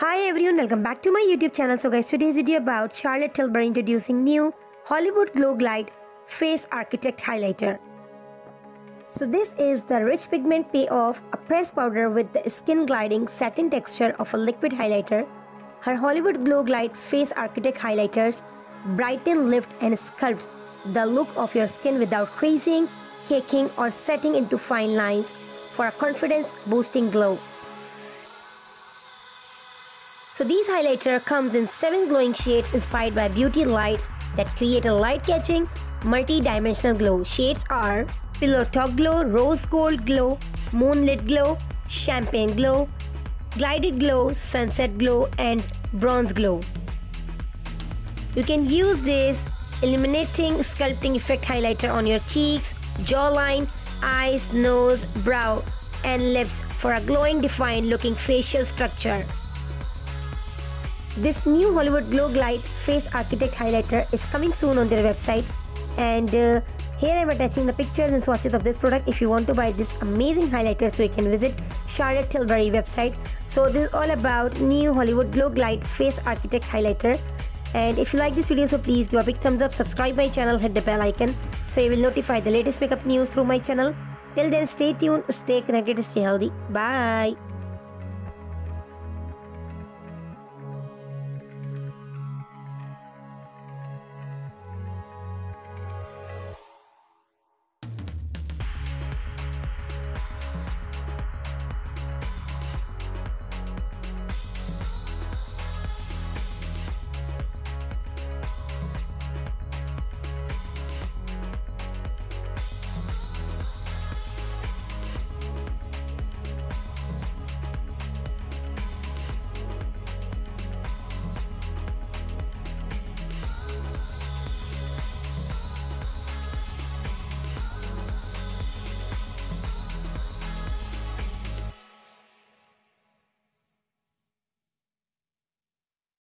Hi everyone, welcome back to my YouTube channel. So guys, today's video about Charlotte Tilbury introducing new Hollywood Glow Glide Face Architect Highlighter. So this is the rich pigment payoff, a pressed powder with the skin gliding satin texture of a liquid highlighter. Her Hollywood Glow Glide Face Architect Highlighters brighten, lift and sculpt the look of your skin without creasing, caking or setting into fine lines for a confidence boosting glow. So these highlighter comes in 7 glowing shades inspired by beauty lights that create a light-catching, multi-dimensional glow. Shades are Pillow Talk Glow, Rose Gold Glow, Moonlit Glow, Champagne Glow, Glided Glow, Sunset Glow and Bronze Glow. You can use this illuminating sculpting effect highlighter on your cheeks, jawline, eyes, nose, brow and lips for a glowing defined looking facial structure. This new Hollywood Glow Glide Face Architect Highlighter is coming soon on their website and uh, here I'm attaching the pictures and swatches of this product if you want to buy this amazing highlighter so you can visit Charlotte Tilbury website. So this is all about new Hollywood Glow Glide Face Architect Highlighter and if you like this video so please give a big thumbs up, subscribe my channel, hit the bell icon so you will notify the latest makeup news through my channel. Till then stay tuned, stay connected, stay healthy. Bye.